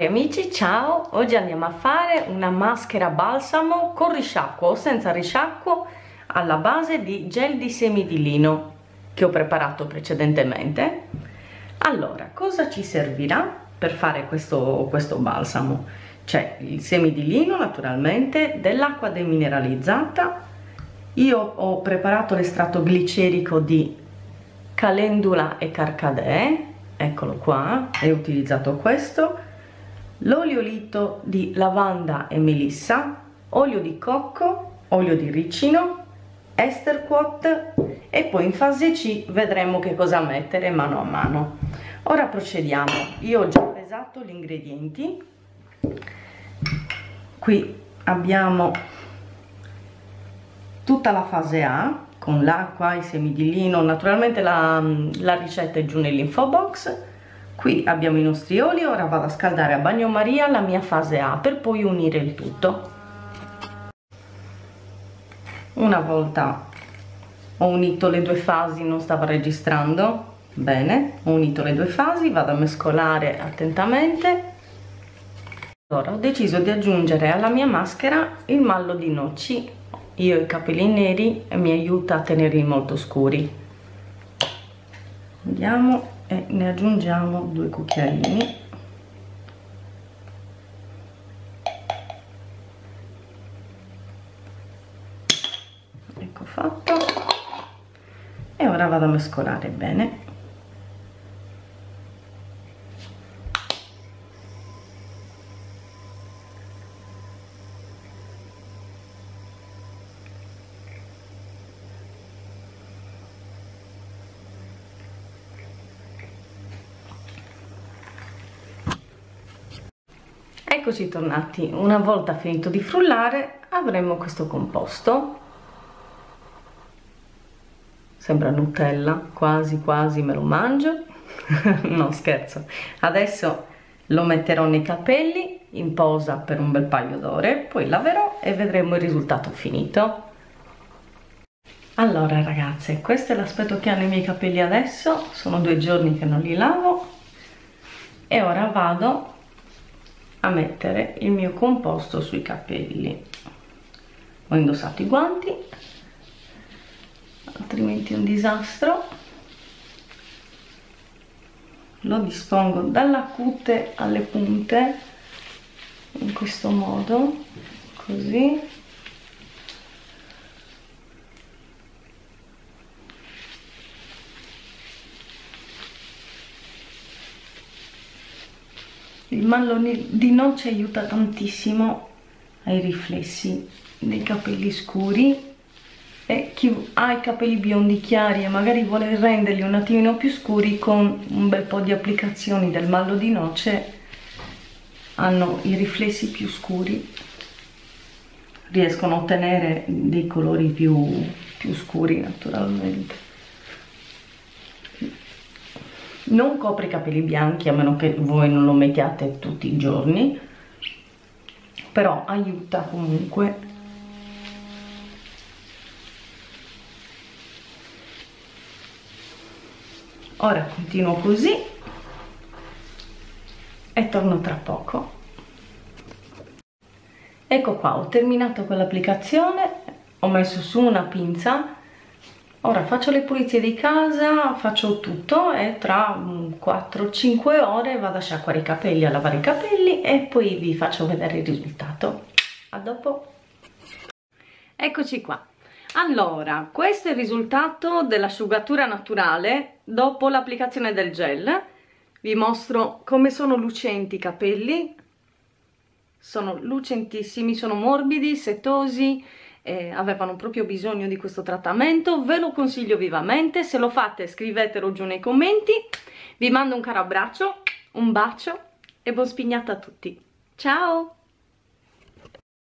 Amici ciao, oggi andiamo a fare una maschera balsamo con risciacquo o senza risciacquo alla base di gel di semi di lino che ho preparato precedentemente. Allora, cosa ci servirà per fare questo, questo balsamo? C'è il semi di lino naturalmente, dell'acqua demineralizzata, io ho preparato l'estratto glicerico di calendula e carcadè, eccolo qua, e ho utilizzato questo, l'oliolito di lavanda e melissa, olio di cocco, olio di ricino, Esterquat e poi in fase C vedremo che cosa mettere mano a mano. Ora procediamo, io ho già pesato gli ingredienti, qui abbiamo tutta la fase A con l'acqua, i semi di lino, naturalmente la, la ricetta è giù nell'info box, qui abbiamo i nostri oli ora vado a scaldare a bagnomaria la mia fase A per poi unire il tutto. Una volta ho unito le due fasi non stava registrando. Bene ho unito le due fasi vado a mescolare attentamente. Allora ho deciso di aggiungere alla mia maschera il mallo di noci. Io ho i capelli neri e mi aiuta a tenerli molto scuri. Andiamo e ne aggiungiamo due cucchiaini. Ecco fatto. E ora vado a mescolare bene Eccoci tornati, una volta finito di frullare avremo questo composto. Sembra Nutella, quasi quasi me lo mangio. No scherzo. Adesso lo metterò nei capelli in posa per un bel paio d'ore poi laverò e vedremo il risultato finito. Allora ragazze questo è l'aspetto che hanno i miei capelli adesso. Sono due giorni che non li lavo. E ora vado a mettere il mio composto sui capelli. Ho indossato i guanti altrimenti è un disastro. Lo dispongo dalla cute alle punte in questo modo così il mallo di noce aiuta tantissimo ai riflessi dei capelli scuri e chi ha i capelli biondi chiari e magari vuole renderli un attimino più scuri con un bel po' di applicazioni del mallo di noce hanno i riflessi più scuri. Riescono a ottenere dei colori più, più scuri naturalmente non copre i capelli bianchi a meno che voi non lo mettiate tutti i giorni. Però aiuta comunque. Ora continuo così. E torno tra poco. Ecco qua ho terminato con l'applicazione ho messo su una pinza ora faccio le pulizie di casa faccio tutto e tra 4-5 ore vado a sciacquare i capelli a lavare i capelli e poi vi faccio vedere il risultato. A dopo. Eccoci qua. Allora questo è il risultato dell'asciugatura naturale dopo l'applicazione del gel. Vi mostro come sono lucenti i capelli. Sono lucentissimi sono morbidi setosi eh, avevano proprio bisogno di questo trattamento, ve lo consiglio vivamente, se lo fate scrivetelo giù nei commenti, vi mando un caro abbraccio, un bacio e buon spignato a tutti, ciao!